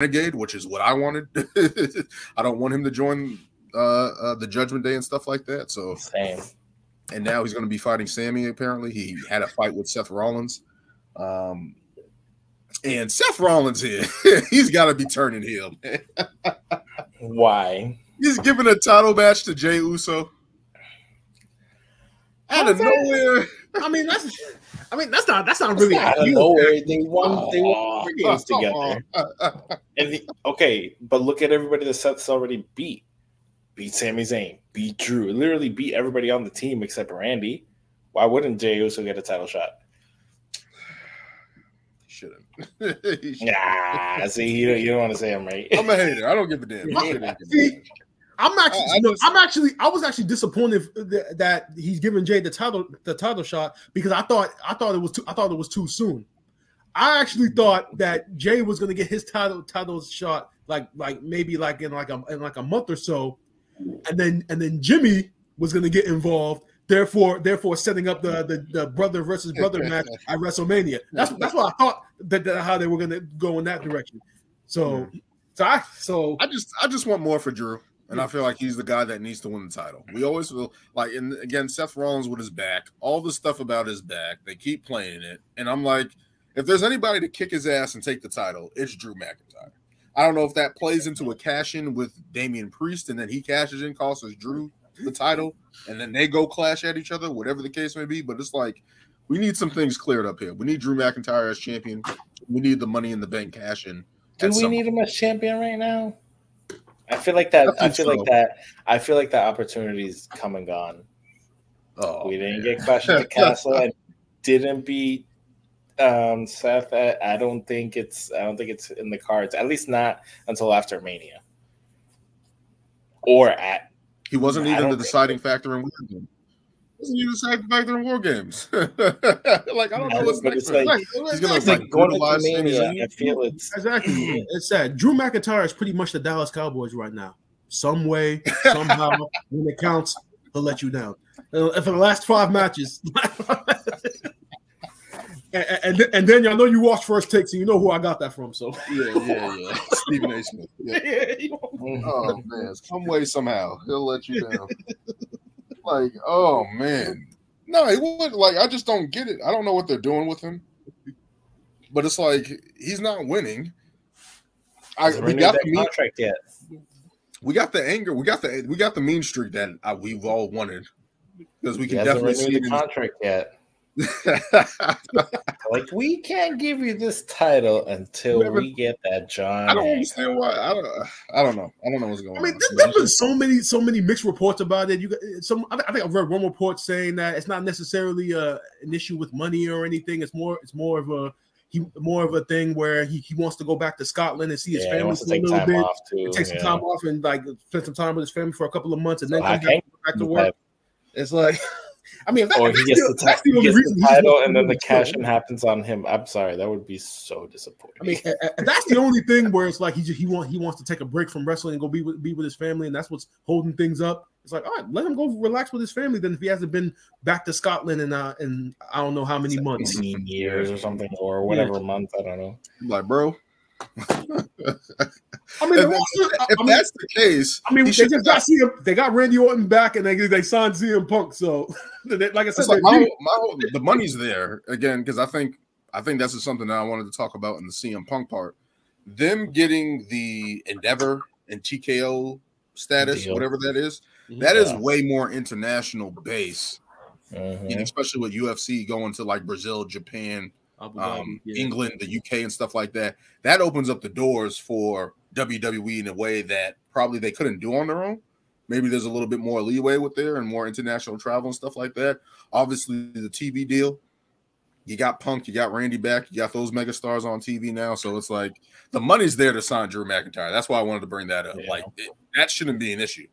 renegade, which is what I wanted. I don't want him to join uh, uh, the Judgment Day and stuff like that. So Same. and now he's going to be fighting Sami. Apparently, he had a fight with Seth Rollins. Um, and Seth Rollins here, he's got to be turning heel. Why? He's giving a title match to Jey Uso. Out of How's that? nowhere, I mean, that's. I mean, that's not. That's not really. Out of nowhere, they won. They Oh. won three games together. And the, okay, but look at everybody that Seth's already beat. Beat Sami Zayn, beat Drew, literally beat everybody on the team except Randy. Why wouldn't Jey Uso get a title shot? shouldn't. He shouldn't. Nah, see, you don't, you don't want to say I'm right. I'm a hater. I don't give a damn. He shouldn't give a See, damn. I'm actually, I- I no, just- I'm actually, I was actually disappointed that he's giving Jey the title, the title shot because I thought, I thought it was, too, I thought it was too soon. I actually thought that Jey was going to get his title, title shot like, like maybe like in like a, in like a month or so, and then, and then Jimmy was going to get involved. Therefore, therefore, setting up the, the the brother versus brother match at WrestleMania. That's that's what I thought that, that how they were going to go in that direction. So, so I, so I just I just want more for Drew. And I feel like he's the guy that needs to win the title. We always feel like, and again, Seth Rollins with his back, all the stuff about his back, they keep playing it. And I'm like, if there's anybody to kick his ass and take the title, it's Drew McIntyre. I don't know if that plays into a cash in with Damian Priest and then he cashes in, costs Drew the title, and then they go clash at each other, whatever the case may be. But it's like, we need some things cleared up here. We need Drew McIntyre as champion. We need the money in the bank cash in. Do we need him as champion right now? I feel like that. I I, feel so. like that. I feel like that opportunity's come and gone. Oh, we didn't man. get Clash at the Castle. I didn't beat um, Seth. I, I don't think it's. I don't think it's in the cards. At least not until after Mania. Or at He wasn't even the deciding factor in war games. Wasn't even the deciding factor in war games. like I don't know what's next. it's like- Like, he's gonna it's like like going brutalize into Sami I feel it's Exactly. it's sad. Drew McIntyre is pretty much the Dallas Cowboys right now. Some way, somehow, when it counts, he'll let you down. Uh, and for the last five matches, and, and, and then I know you watch first takes, and you know who I got that from. So Yeah, yeah, yeah. Stephen A. Smith. Yeah. Oh man, some way somehow he'll let you down. Like, oh man, no, he would. Like, I just don't get it. I don't know what they're doing with him, but it's like he's not winning. I we got the mean, contract yet. we got the anger, we got the we got the mean streak that uh, we've all wanted because we He can definitely see the contract yet. Like we can't give you this title until Never- we get that John. I don't Hager. understand why. I don't. I don't know. I don't know what's going on. I mean, on. there- there's been so many, so many mixed reports about it. You got some. I think I think I've read one report saying that it's not necessarily uh, an issue with money or anything. It's more, it's more of a he more of a thing where he, he wants to go back to Scotland and see his Yeah, family for a take little time bit. off too. take some yeah. time off and like spend some time with his family for a couple of months and then I come back, back to work. that. It's like, I mean, if that, Or he gets the, the, if that's the he only gets the title, and then the doing cash in happens on him. I'm sorry, that would be so disappointing. I mean, if- if that's the only thing where it's like he just, he want he wants to take a break from wrestling and go be with be with his family, and that's what's holding things up. It's like, all right, let him go relax with his family. Then if he hasn't been back to Scotland in uh in I don't know how many months. 17 years or something, or whatever month. I don't know. like, bro. I mean, If, the roster- if I mean, that's the case, I mean, they just got CM, they got Randy Orton back, and they they signed CM Punk. So, they- like I said, like my, my whole- the money's there again because I think I think that's just something that I wanted to talk about in the CM Punk part. Them getting the Endeavor and TKO status, Deal. whatever that is, that is Yeah. way more international base, Mhm. and especially with UFC going to like Brazil, Japan, Abu Dhabi, um, yeah. England, the UK, and stuff like that. That opens up the doors for WWE in a way that probably they couldn't do on their own. Maybe there's a little bit more leeway with there and more international travel and stuff like that. Obviously, the TV deal. You got Punk, you got Randy back, you got those megastars on TV now. So it's like the money's there to sign Drew McIntyre. That's why I wanted to bring that up. Yeah. Like it- that shouldn't be an issue.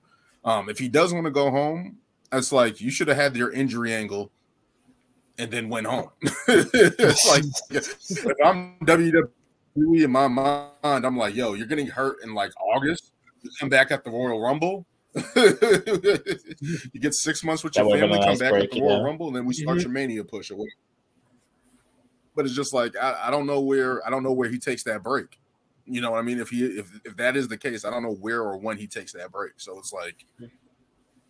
Um, if he does want to go home, it's like you should have had your injury angle and then went home. it's like if I'm WWE in my mind, I'm like, yo, you're getting hurt in like August. You come back at the Royal Rumble. you get six months with That your would've family, come back break, at the Royal yeah. Rumble, and then we start Mhm. your mania push away. But it's just like I, I don't know where I don't know where he takes that break. You know what I mean? If he if if that is the case, I don't know where or when he takes that break. So it's like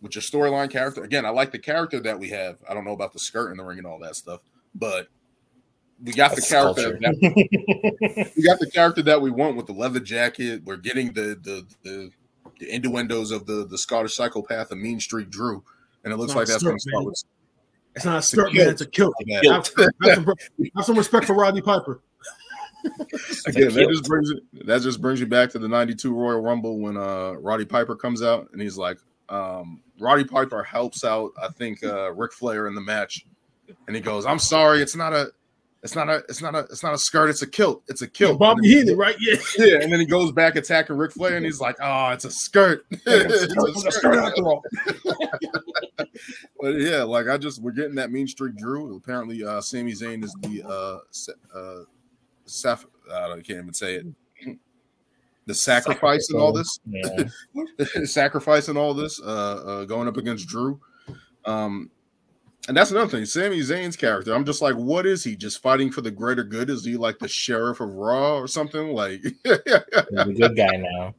with your storyline character. Again, I like the character that we have. I don't know about the skirt in the ring and all that stuff, but we got That's the character. That, we got the character that we want with the leather jacket. We're getting the the the, the innuendos of the the Scottish psychopath of Mean Street Drew, and it looks like that's going to start with. It's not a a skirt, man. It's a kilt. Yeah. Have, have some, have some respect for Rodney Piper. Again, that just brings it. That just brings you back to the '92 Royal Rumble when uh Roddy Piper comes out and he's like, um, Roddy Piper helps out, I think, uh Ric Flair in the match, and he goes, "I'm sorry, it's not a, it's not a, it's not a, it's not a skirt, it's a kilt, it's a kilt." Bobby Heenan, right? Yeah. yeah, and then he goes back attacking Ric Flair, and he's like, "Oh, it's a skirt." It's a skirt after all. But yeah, like I just we're getting that mean streak Drew. Apparently, uh Sami Zayn is the uh uh saf- I don't- I can't even say it. The sacrifice and all this, Yeah. sacrifice and all this, uh, uh going up against Drew. Um and that's another thing. Sami Zayn's character, I'm just like, what is he? Just fighting for the greater good? Is he like the sheriff of Raw or something? Like, He's a good guy now.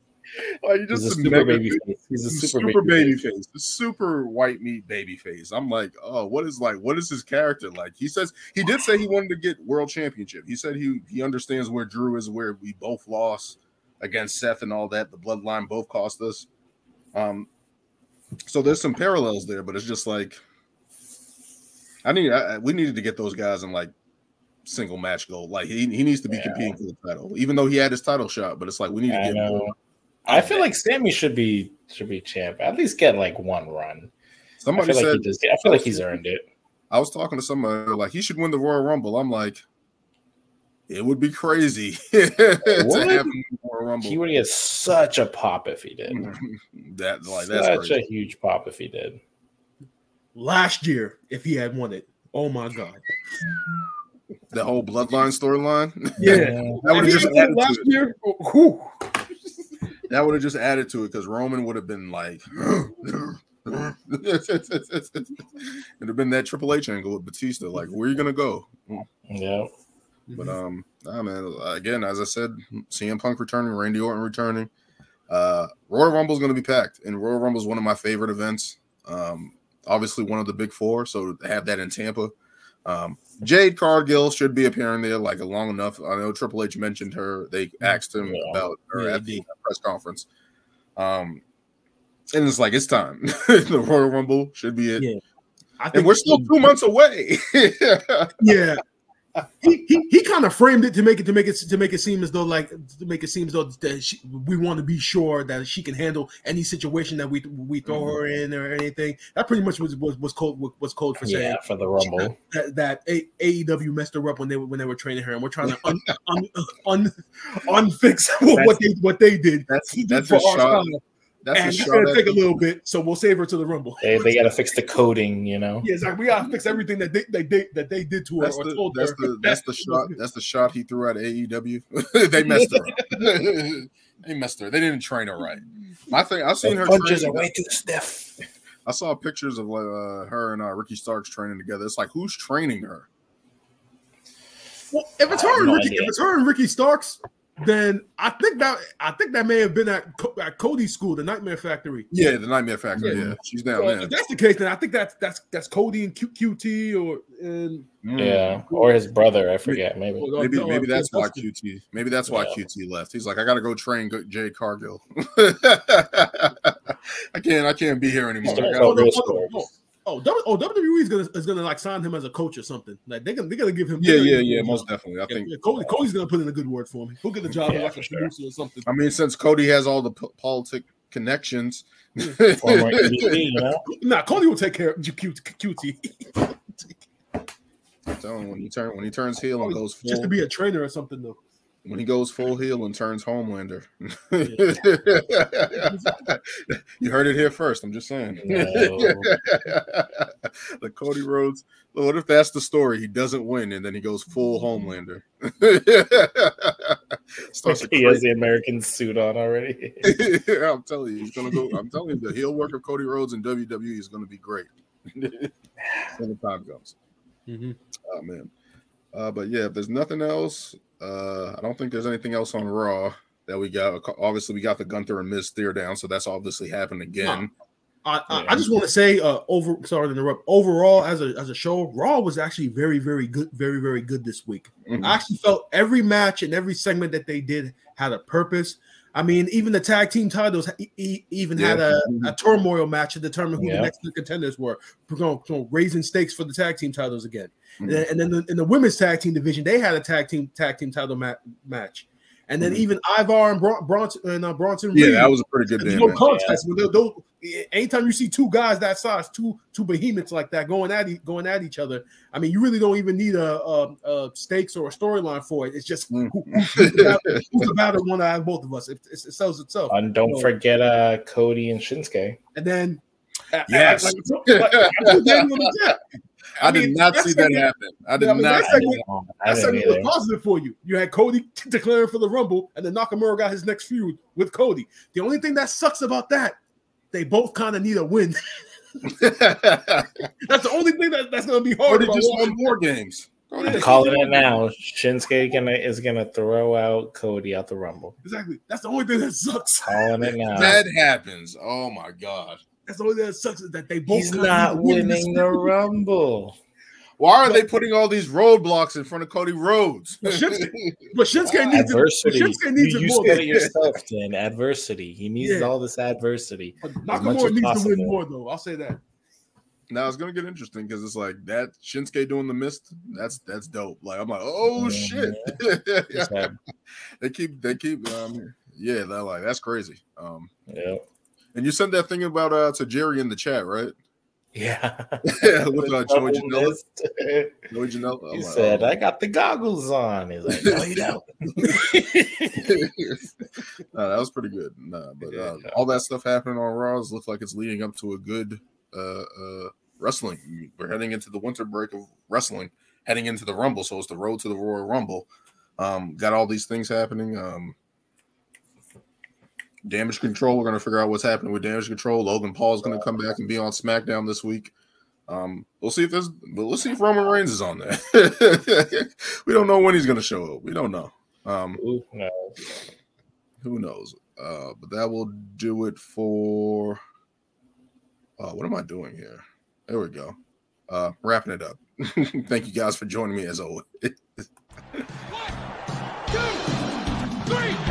like He's just a a super baby face. He's a super, super, baby, baby face, the super white meat baby face. I'm like, oh, what is like, what is his character like? He says he did say he wanted to get world championship. He said he he understands where Drew is, where we both lost against Seth and all that. The bloodline both cost us. Um, so there's some parallels there, but it's just like, I need, I, I- we needed to get those guys in like single match gold. Like he, he needs to be Yeah. competing for the title, even though he had his title shot. But it's like we need to I get know. more. I feel like Sami should be should be champ. At least get like one run. I Somebody feel like said he just. I feel like he's earned it. I was talking to somebody like he should win the Royal Rumble. I'm like, it would be crazy to Would? have him win the Royal Rumble. He would get such a pop if he did. that like that's such crazy. a huge pop if he did. Last year, if he had won it, oh my god. the whole bloodline storyline. Yeah. that would have just added last to it. year. whew. That would have just added to it because Roman would have been like, it'd have been that Triple H angle with Batista. Like, where you gonna go? Yeah. But um, nah, man. Again, as I said, CM Punk returning, Randy Orton returning. Uh, Royal Rumble is going to be packed, and Royal Rumble is one of my favorite events. Um, obviously one of the big four, so to have that in Tampa. Um, Jade Cargill should be appearing there like a long enough. I know Triple H mentioned her. They asked him Yeah. about her Yeah, at the press conference. Um, and it's like it's time. the Royal Rumble should be it, Yeah. I and we're still two months away. yeah. He, he, he kind of framed it to make it to make it to make it seem as though like to make it seem as though that she, we want to be sure that she can handle any situation that we we throw mm-hmm. her in or anything. That pretty much was was was code was code for saying Yeah, for the Rumble. that, that A- AEW messed her up when they were when they were training her, and we're trying to un, un, un, unfix what, what they what they did. That's He did that's for a our shot. style. That's and a it's gonna take a little bit, so we'll save her to the rumble. They, they got to fix the coding, you know. Yeah, it's like we gotta fix everything that they they, they that they did to her That's or the, told that's her. the that's the shot that's the shot he threw at AEW. they messed her up. they messed her. They didn't train her right. My thing, I've seen The her. punches are way too stiff. I saw pictures of uh, her and uh, Ricky Starks training together. It's like who's training her? Well, if it's her and no Ricky, idea. if it's her and Ricky Starks, then I think that I think that may have been at, at Cody's school, the Nightmare Factory. Yeah, the Nightmare Factory. Yeah. Yeah, she's down So there. if that's the case, then I think that's that's that's Cody and Q, QT or and Mm. Yeah, or his brother. I forget. Maybe. or- Maybe maybe that's why QT. Maybe that's why Yeah. QT left. He's like, I got to go train Jade Cargill. I can't. I can't be here anymore. I gotta no, real no, oh, W- oh, WWE is gonna is gonna like sign him as a coach or something. Like they're gonna they're gonna give him. Yeah, yeah, yeah. Most job. definitely. I Yeah, think. yeah, Cody, Cody's gonna put in a good word for me. He'll get the job Yeah, as like for a sure. producer or something. I mean, since Cody has all the p- politic connections, Former you know. Nah, Cody will take care of Q, QT I'm telling you, when he turn when he turns heel and goes just to be a trainer or something though. When he goes full heel and turns Homelander. you heard it here first. I'm just saying. No. the Cody Rhodes. What if that's the story? He doesn't win and then he goes full Homelander. Starts He has the American suit on already. I'm telling you, he's gonna go. I'm telling you, the heel work of Cody Rhodes in WWE is gonna be great. when the time comes. Mm-hmm. Oh man. Uh, but yeah, if there's nothing else, uh, I don't think there's anything else on Raw. that we got. Obviously, we got the Gunther and Miz stare down, so that's obviously happened again. I, I, I just want to say, uh, over sorry to interrupt. Overall, as a as a show, Raw was actually very, very good, very, very good this week. Mhm. I actually felt every match and every segment that they did had a purpose. I mean, even the tag team titles even had a, a turmoil match to determine who Yeah. the next two contenders were. We're going, going raising stakes for the tag team titles again. And Mhm. then, and then the, in the women's tag team division, they had a tag team tag team title ma- match. And then Mhm. even Ivar and Bron- Bronson and uh, Bronson Yeah, Reed, that was a pretty good there's damn no match. contest. Those, those- anytime you see two guys that size, two two behemoths like that going at e- going at each other, I mean, you really don't even need a, a, a stakes or a storyline for it. It's just who, who- who's, the better, who's the better one out of both of us. It, it, it sells itself. And don't So- forget uh Cody and Shinsuke. And then, Yes. like, like, like, I put Daniel in the chat. I, I mean, did not see that happen. I did not. that's see that. I That didn't segment was positive for you. You had Cody declaring for the Rumble, and then Nakamura got his next feud with Cody. The only thing that sucks about that, they both kind of need a win. That's the only thing that, that's going to be hard. Cody about just watching. won war games. Cody I'm just calling it now. Shinsuke gonna is gonna throw out Cody out the Rumble. Exactly. That's the only thing that sucks. Calling it now. That happens. Oh my god. That's the only thing that sucks is that they both. He's not need win winning the feud. Rumble. Why are they putting all these roadblocks in front of Cody Rhodes? But Shinsuke, but Shinsuke needs it. Adversity. Shinsuke needs you it you more. said it yourself, Dan. Adversity. He needs Yeah. all this adversity. but Nakamura as needs to win more, though. I'll say that. now it's gonna get interesting because it's like that Shinsuke doing the mist. That's that's dope. Like I'm like, oh Mhm. shit. Just had- they keep they keep um yeah, they're like that's crazy. Um yeah. and you sent that thing about uh to Jerry in the chat, right? Yeah. Yeah, with uh, Joey Janela. Joey Janela. He like, said, oh. I got the goggles on. He's like, No, you don't. no, that was pretty good. Nah, but uh, Yeah. all that stuff happening on Raws looks like it's leading up to a good uh, uh, wrestling. We're heading into the winter break of wrestling, heading into the Rumble. So it's the road to the Royal Rumble. Um, got all these things happening. Um, Damage control. We're going to figure out what's happening with damage control. Logan Paul is going to come back and be on SmackDown this week. Um, we'll see if this. We'll see if Roman Reigns is on there. we don't know when he's going to show up. We don't know. Um, who knows? Who knows? Uh, but that will do it for. Uh, what am I doing here? There we go. Uh, wrapping it up. Thank you guys for joining me as always. One, two, three.